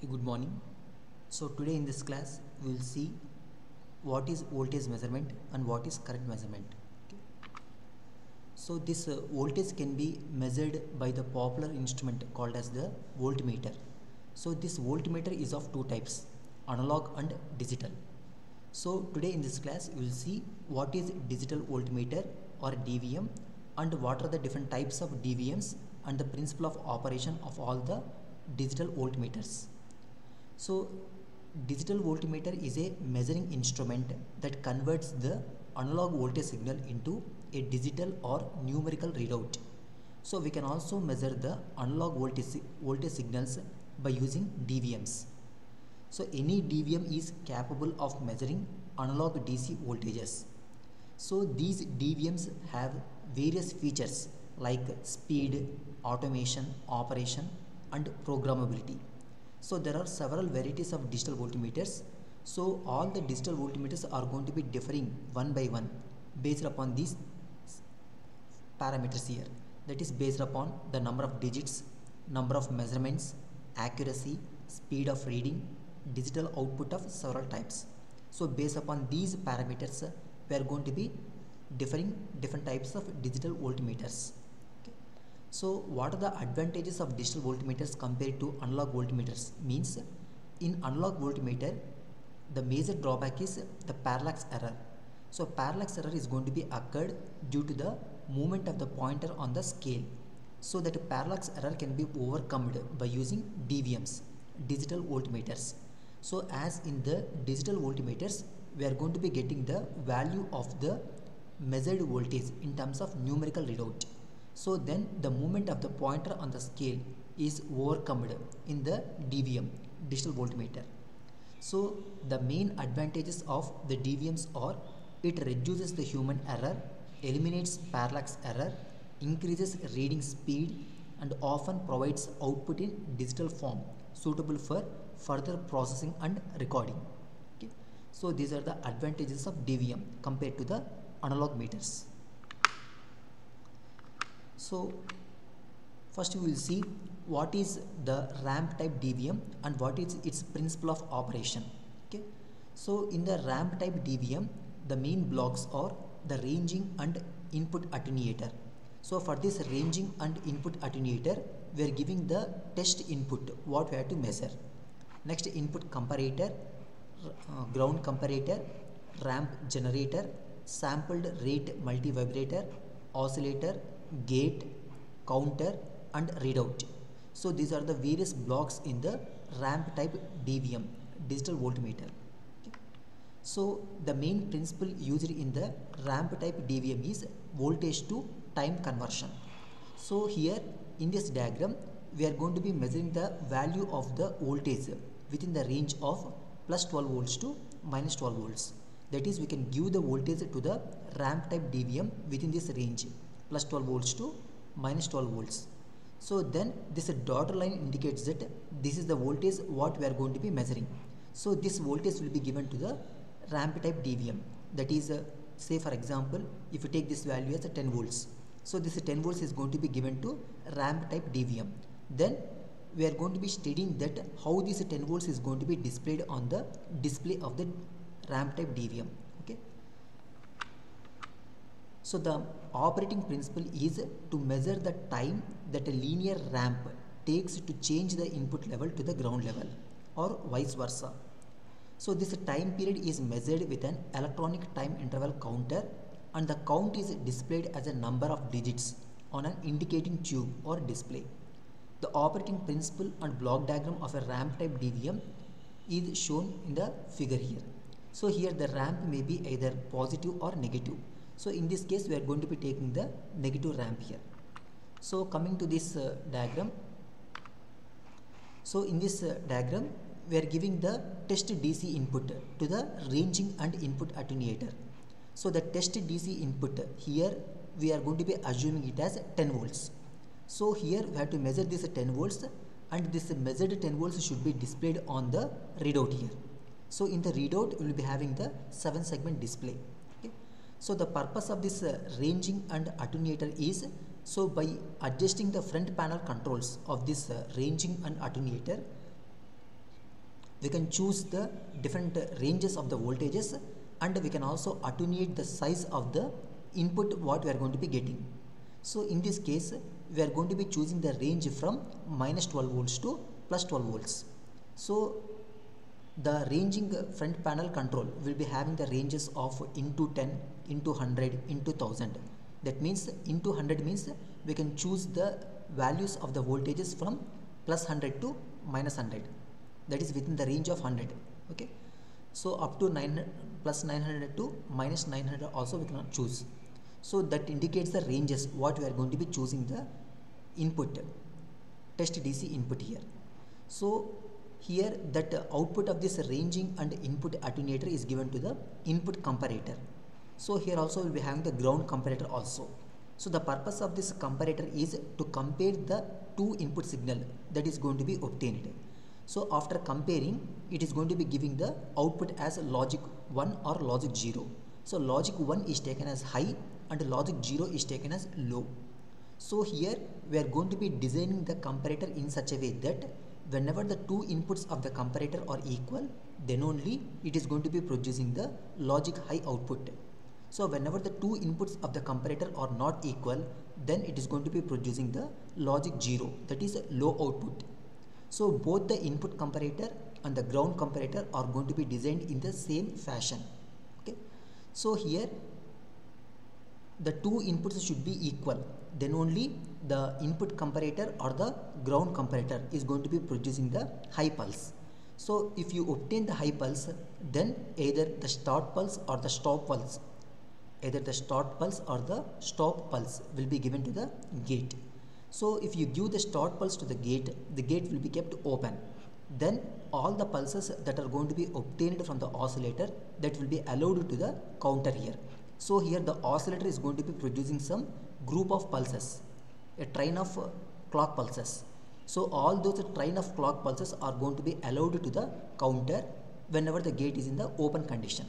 Okay, good morning. So today in this class we will see what is voltage measurement and what is current measurement. Okay. So this uh, voltage can be measured by the popular instrument called as the voltmeter. So this voltmeter is of two types, analog and digital. So today in this class we will see what is digital voltmeter or DVM and what are the different types of DVMs and the principle of operation of all the digital voltmeters. So digital voltmeter is a measuring instrument that converts the analog voltage signal into a digital or numerical readout. So we can also measure the analog voltage, voltage signals by using DVMs. So any DVM is capable of measuring analog DC voltages. So these DVMs have various features like speed, automation, operation and programmability. So there are several varieties of digital voltmeters. So all the digital voltmeters are going to be differing one by one based upon these parameters here. That is based upon the number of digits, number of measurements, accuracy, speed of reading, digital output of several types. So based upon these parameters, we are going to be differing different types of digital voltmeters. So what are the advantages of digital voltmeters compared to analog voltmeters? Means in analog voltmeter, the major drawback is the parallax error. So parallax error is going to be occurred due to the movement of the pointer on the scale. So that parallax error can be overcome by using DVMs, digital voltmeters. So as in the digital voltmeters, we are going to be getting the value of the measured voltage in terms of numerical readout. So then the movement of the pointer on the scale is overcome in the DVM, digital voltmeter. So the main advantages of the DVMs are it reduces the human error, eliminates parallax error, increases reading speed and often provides output in digital form suitable for further processing and recording. Okay. So these are the advantages of DVM compared to the analog meters. So first we will see what is the ramp type DVM and what is its principle of operation. Okay. So in the ramp type DVM the main blocks are the ranging and input attenuator. So for this ranging and input attenuator we are giving the test input what we have to measure. Next input comparator, uh, ground comparator, ramp generator, sampled rate multivibrator, oscillator, gate, counter and readout. So these are the various blocks in the ramp type DVM, digital voltmeter. So the main principle used in the ramp type DVM is voltage to time conversion. So here in this diagram we are going to be measuring the value of the voltage within the range of plus 12 volts to minus 12 volts. That is we can give the voltage to the ramp type DVM within this range plus 12 volts to minus 12 volts. So then this dotted line indicates that this is the voltage what we are going to be measuring. So this voltage will be given to the ramp type DVM that is uh, say for example if you take this value as 10 volts. So this 10 volts is going to be given to ramp type DVM. Then we are going to be studying that how this 10 volts is going to be displayed on the display of the ramp type DVM. So the operating principle is to measure the time that a linear ramp takes to change the input level to the ground level or vice versa. So this time period is measured with an electronic time interval counter and the count is displayed as a number of digits on an indicating tube or display. The operating principle and block diagram of a ramp type DVM is shown in the figure here. So here the ramp may be either positive or negative. So in this case we are going to be taking the negative ramp here. So coming to this uh, diagram. So in this uh, diagram we are giving the test DC input to the ranging and input attenuator. So the test DC input here we are going to be assuming it as 10 volts. So here we have to measure this 10 volts and this measured 10 volts should be displayed on the readout here. So in the readout we will be having the 7 segment display. So the purpose of this uh, ranging and attenuator is so by adjusting the front panel controls of this uh, ranging and attenuator we can choose the different ranges of the voltages and we can also attenuate the size of the input what we are going to be getting. So in this case we are going to be choosing the range from minus 12 volts to plus 12 volts. So the ranging front panel control will be having the ranges of into 10 into 100 into 1000 that means into 100 means we can choose the values of the voltages from plus 100 to minus 100 that is within the range of 100 okay? So up to 9 plus 900 to minus 900 also we cannot choose. So that indicates the ranges what we are going to be choosing the input test DC input here. So here that output of this ranging and input attenuator is given to the input comparator so here also we'll be having the ground comparator also. So the purpose of this comparator is to compare the two input signal that is going to be obtained. So after comparing it is going to be giving the output as logic 1 or logic 0 so logic 1 is taken as high and logic 0 is taken as low. So here we are going to be designing the comparator in such a way that whenever the two inputs of the comparator are equal then only it is going to be producing the logic high output so whenever the two inputs of the comparator are not equal then it is going to be producing the logic 0 that is a low output. So both the input comparator and the ground comparator are going to be designed in the same fashion. Okay. So here the two inputs should be equal. Then only the input comparator or the ground comparator is going to be producing the high pulse. So if you obtain the high pulse then either the start pulse or the stop pulse either the start pulse or the stop pulse will be given to the gate so if you give the start pulse to the gate the gate will be kept open then all the pulses that are going to be obtained from the oscillator that will be allowed to the counter here so here the oscillator is going to be producing some group of pulses, a train of uh, clock pulses. So all those train of clock pulses are going to be allowed to the counter whenever the gate is in the open condition.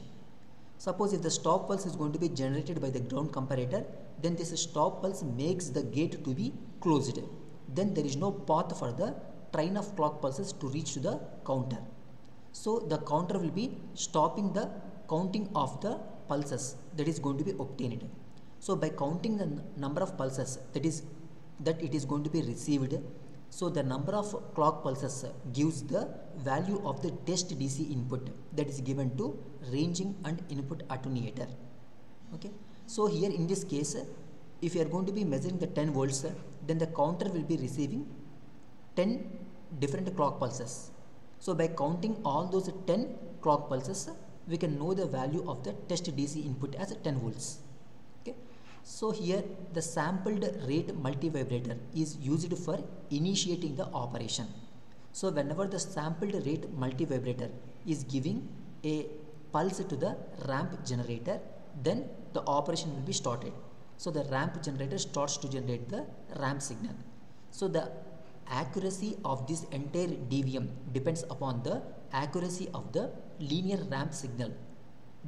Suppose if the stop pulse is going to be generated by the ground comparator, then this stop pulse makes the gate to be closed. Then there is no path for the train of clock pulses to reach to the counter. So the counter will be stopping the counting of the pulses that is going to be obtained. So by counting the number of pulses that is that it is going to be received so the number of clock pulses gives the value of the test DC input that is given to ranging and input attenuator. Okay. So here in this case, if you are going to be measuring the 10 volts, then the counter will be receiving 10 different clock pulses. So by counting all those 10 clock pulses, we can know the value of the test DC input as 10 volts. So here the sampled rate multivibrator is used for initiating the operation. So whenever the sampled rate multivibrator is giving a pulse to the ramp generator, then the operation will be started. So the ramp generator starts to generate the ramp signal. So the accuracy of this entire DVM depends upon the accuracy of the linear ramp signal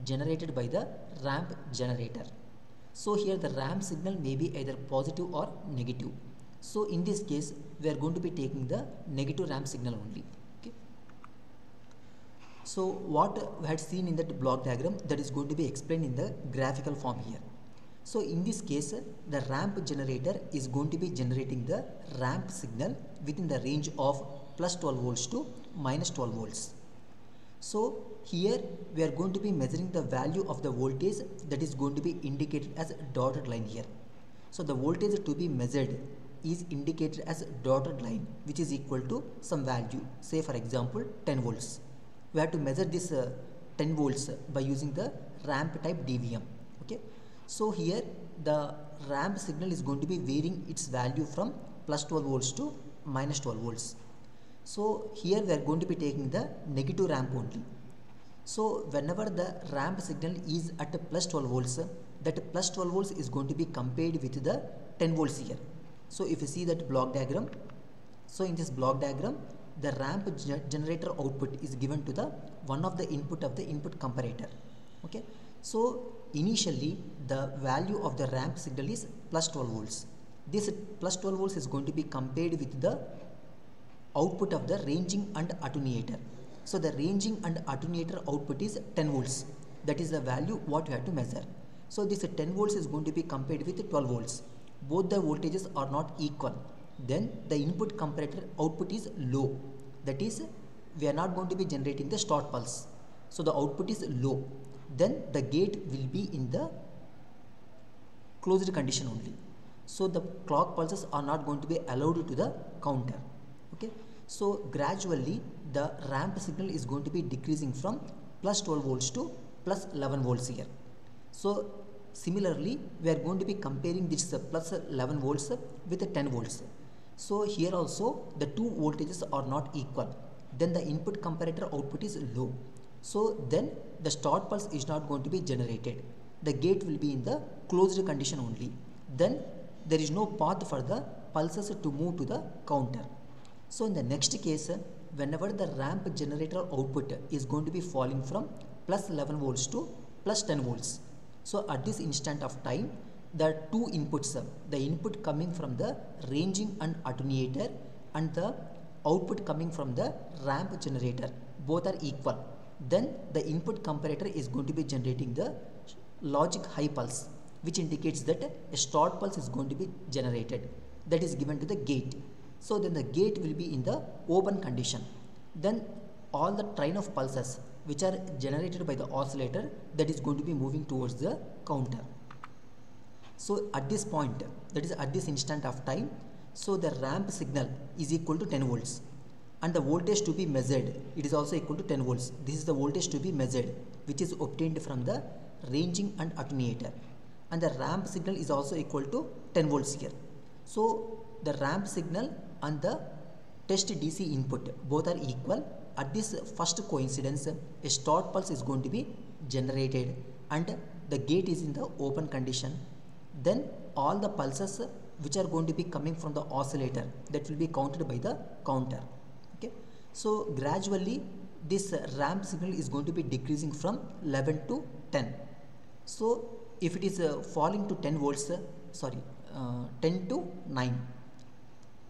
generated by the ramp generator. So here the ramp signal may be either positive or negative. So in this case we are going to be taking the negative ramp signal only. So what we had seen in that block diagram that is going to be explained in the graphical form here. So in this case the ramp generator is going to be generating the ramp signal within the range of plus 12 volts to minus 12 volts. So here we are going to be measuring the value of the voltage that is going to be indicated as dotted line here. So the voltage to be measured is indicated as dotted line which is equal to some value say for example 10 volts. We have to measure this uh, 10 volts by using the ramp type DVM okay. So here the ramp signal is going to be varying its value from plus 12 volts to minus 12 volts so here we are going to be taking the negative ramp only. So whenever the ramp signal is at plus 12 volts, that plus 12 volts is going to be compared with the 10 volts here. So if you see that block diagram, so in this block diagram, the ramp generator output is given to the one of the input of the input comparator. Okay. So initially the value of the ramp signal is plus 12 volts. This plus 12 volts is going to be compared with the output of the ranging and attenuator. So the ranging and attenuator output is 10 volts. That is the value what you have to measure. So this 10 volts is going to be compared with 12 volts. Both the voltages are not equal. Then the input comparator output is low. That is we are not going to be generating the start pulse. So the output is low. Then the gate will be in the closed condition only. So the clock pulses are not going to be allowed to the counter. Okay. So gradually the ramp signal is going to be decreasing from plus 12 volts to plus 11 volts here. So similarly we are going to be comparing this plus 11 volts with 10 volts. So here also the two voltages are not equal. Then the input comparator output is low. So then the start pulse is not going to be generated. The gate will be in the closed condition only. Then there is no path for the pulses to move to the counter. So in the next case, whenever the ramp generator output is going to be falling from plus 11 volts to plus 10 volts. So at this instant of time, the two inputs, the input coming from the ranging and attenuator and the output coming from the ramp generator. Both are equal. Then the input comparator is going to be generating the logic high pulse which indicates that a start pulse is going to be generated that is given to the gate. So then the gate will be in the open condition. Then all the train of pulses which are generated by the oscillator that is going to be moving towards the counter. So at this point that is at this instant of time so the ramp signal is equal to 10 volts and the voltage to be measured it is also equal to 10 volts. This is the voltage to be measured which is obtained from the ranging and attenuator and the ramp signal is also equal to 10 volts here. So the ramp signal and the test DC input both are equal. At this first coincidence a start pulse is going to be generated and the gate is in the open condition. Then all the pulses which are going to be coming from the oscillator that will be counted by the counter. Okay. So gradually this ramp signal is going to be decreasing from 11 to 10. So if it is uh, falling to 10 volts uh, sorry uh, 10 to 9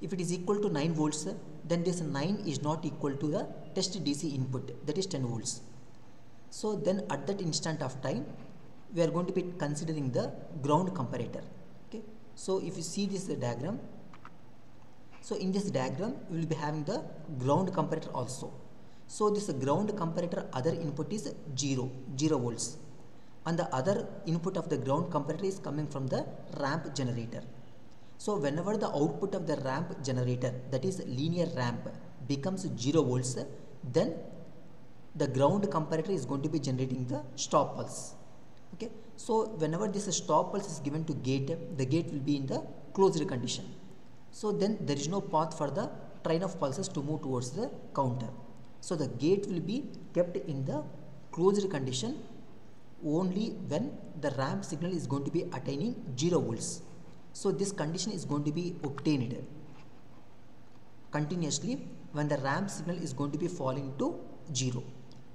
if it is equal to 9 volts then this 9 is not equal to the test DC input that is 10 volts. So then at that instant of time we are going to be considering the ground comparator okay? So if you see this diagram so in this diagram we will be having the ground comparator also. So this ground comparator other input is 0 0 volts. And the other input of the ground comparator is coming from the ramp generator. So whenever the output of the ramp generator that is linear ramp becomes 0 volts then the ground comparator is going to be generating the stop pulse. Okay. So whenever this stop pulse is given to gate the gate will be in the closed condition. So then there is no path for the train of pulses to move towards the counter. So the gate will be kept in the closed condition only when the ramp signal is going to be attaining 0 volts. So this condition is going to be obtained continuously when the ramp signal is going to be falling to 0.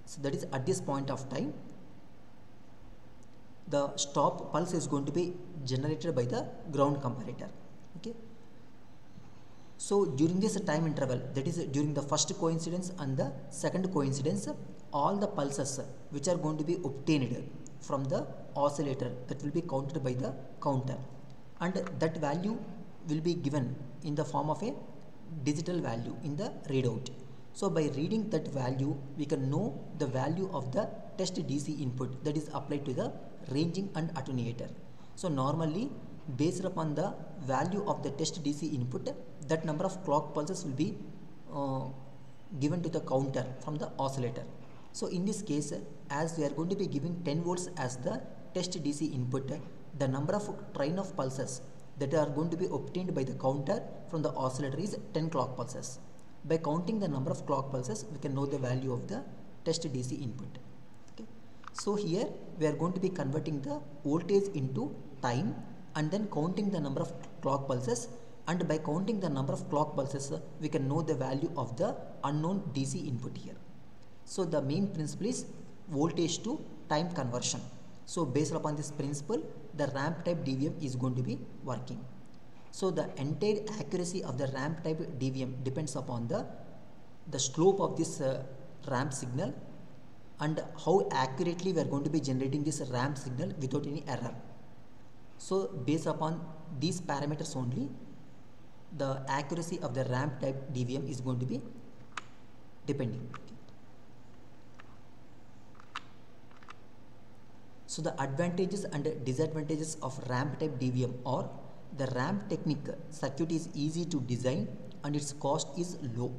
So that is at this point of time the stop pulse is going to be generated by the ground comparator. Okay. So during this time interval that is during the first coincidence and the second coincidence all the pulses which are going to be obtained from the oscillator that will be counted by the counter and that value will be given in the form of a digital value in the readout. So by reading that value we can know the value of the test DC input that is applied to the ranging and attenuator. So normally based upon the value of the test DC input that number of clock pulses will be uh, given to the counter from the oscillator. So in this case as we are going to be giving 10 volts as the test DC input the number of train of pulses that are going to be obtained by the counter from the oscillator is 10 clock pulses. By counting the number of clock pulses we can know the value of the test DC input. Okay. So here we are going to be converting the voltage into time and then counting the number of clock pulses and by counting the number of clock pulses we can know the value of the unknown DC input here. So the main principle is voltage to time conversion. So based upon this principle, the ramp type DVM is going to be working. So the entire accuracy of the ramp type DVM depends upon the the slope of this uh, ramp signal and how accurately we are going to be generating this ramp signal without any error. So based upon these parameters only the accuracy of the ramp type DVM is going to be depending. So the advantages and disadvantages of ramp type DVM are the ramp technique circuit is easy to design and its cost is low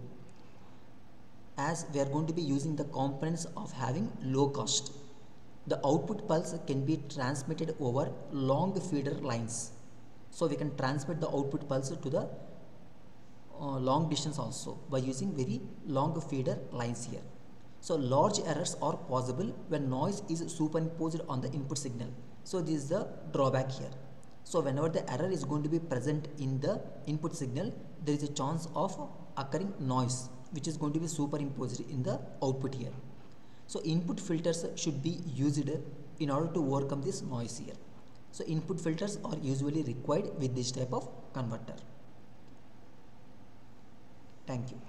as we are going to be using the components of having low cost. The output pulse can be transmitted over long feeder lines. So we can transmit the output pulse to the uh, long distance also by using very long feeder lines here. So large errors are possible when noise is superimposed on the input signal. So this is the drawback here. So whenever the error is going to be present in the input signal, there is a chance of occurring noise which is going to be superimposed in the output here. So input filters should be used in order to overcome this noise here. So input filters are usually required with this type of converter. Thank you.